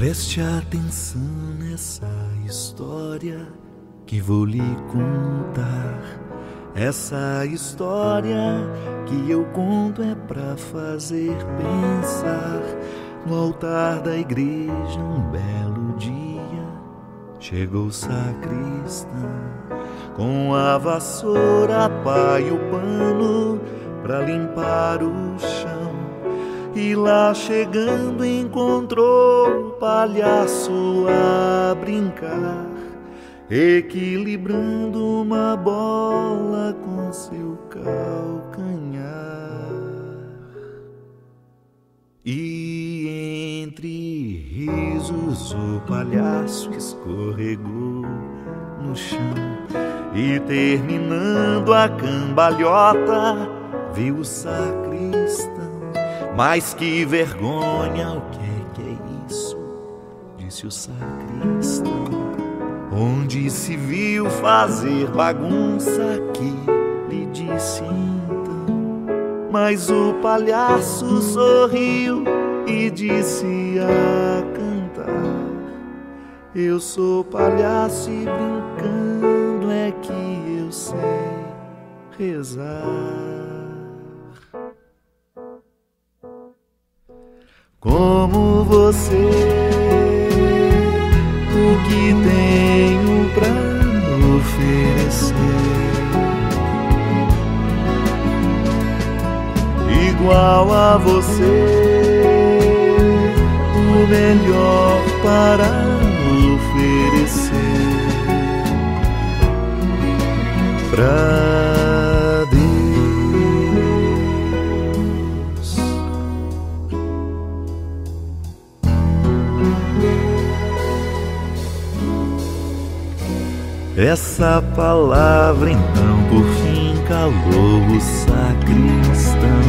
Preste atenção nessa história que vou lhe contar. Essa história que eu conto é pra fazer pensar. No altar da igreja, um belo dia, chegou o sacristão com a vassoura, a pá e o pano pra limpar o chão. E lá chegando encontrou o palhaço a brincar, equilibrando uma bola com seu calcanhar. E entre risos o palhaço escorregou no chão e terminando a cambalhota viu o sacristão mas que vergonha, o que é que é isso? Disse o sacristão. Onde se viu fazer bagunça aqui, lhe disse então. Mas o palhaço sorriu e disse a cantar. Eu sou palhaço e brincando é que eu sei rezar. Como você, o que tenho pra oferecer. Igual a você, o melhor para oferecer. Pra Essa palavra então por fim calou o sacristão.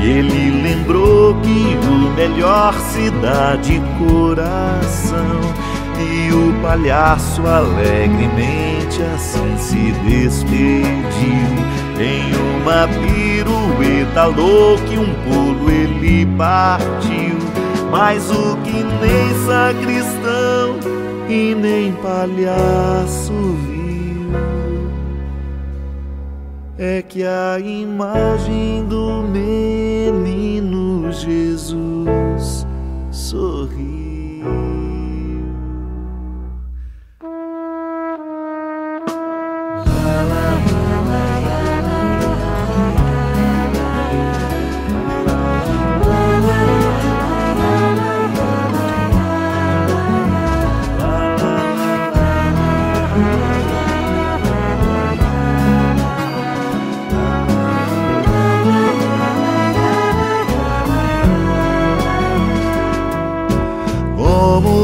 E ele lembrou que o melhor se dá de coração. E o palhaço alegremente assim se despediu. Em uma pirueta louca e um pulo ele partiu. Mas o que nem sacristão e nem palhaço viu. É que a imagem do menino Jesus sorriu.